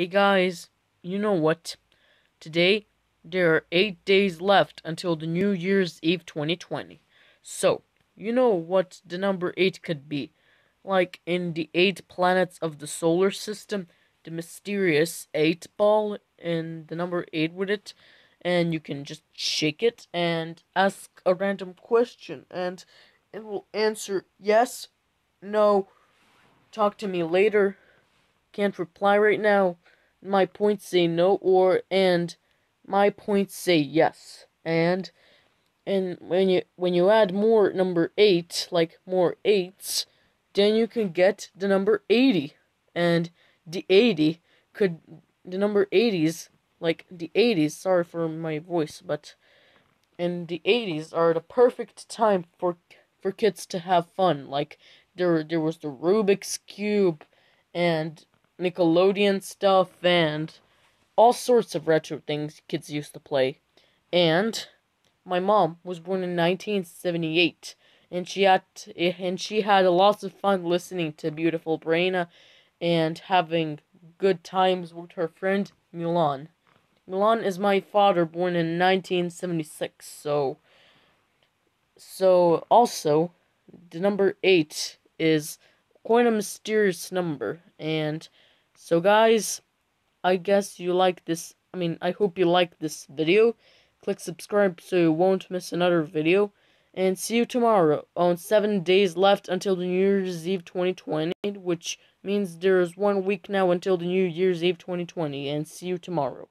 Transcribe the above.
Hey guys, you know what? Today, there are 8 days left until the New Year's Eve 2020. So, you know what the number 8 could be. Like in the 8 planets of the solar system, the mysterious 8 ball and the number 8 with it. And you can just shake it and ask a random question and it will answer yes, no, talk to me later, can't reply right now. My points say no or and my points say yes. And and when you when you add more number 8, like more 8s, then you can get the number 80. And the 80 could the number 80s like the 80s, sorry for my voice, but in the 80s are the perfect time for for kids to have fun. Like there there was the Rubik's cube and Nickelodeon stuff and all sorts of retro things kids used to play. And my mom was born in 1978 and she had and she had lots of fun listening to beautiful Brena uh, and having good times with her friend Milan. Milan is my father born in 1976 so so also the number 8 is quite a mysterious number and so guys, I guess you like this, I mean, I hope you like this video. Click subscribe so you won't miss another video. And see you tomorrow on 7 days left until the New Year's Eve 2020, which means there's one week now until the New Year's Eve 2020. And see you tomorrow.